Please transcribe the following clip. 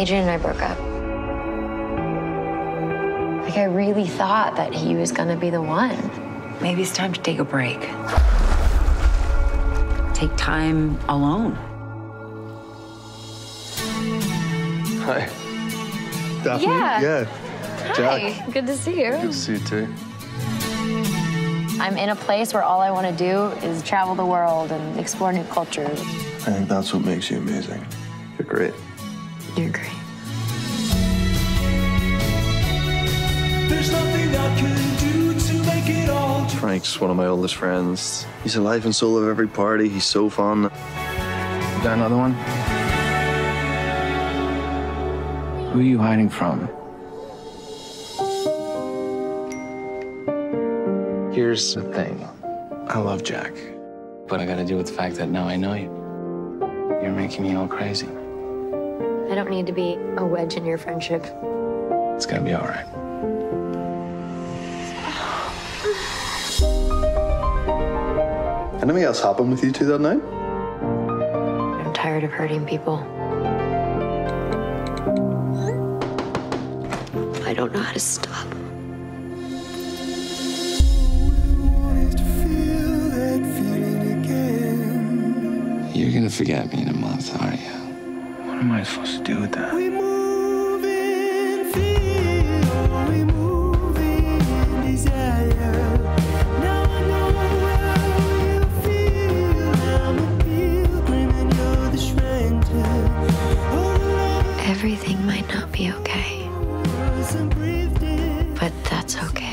Adrian and I broke up. Like, I really thought that he was gonna be the one. Maybe it's time to take a break. Take time alone. Hi. Daphne? Yeah. Yeah. Jack. Hi, good to see you. Good to see you too. I'm in a place where all I want to do is travel the world and explore new cultures. I think that's what makes you amazing. You're great. You're great. Frank's one of my oldest friends. He's the life and soul of every party. He's so fun. Got another one? Who are you hiding from? Here's the thing. I love Jack. But I gotta deal with the fact that now I know you. You're making me all crazy. I don't need to be a wedge in your friendship. It's gonna be all right. Anything else happened with you two that night? I'm tired of hurting people. I don't know how to stop. You're gonna forget me in a month, aren't you? What am I supposed to do with that? We move might not be okay. But that's okay.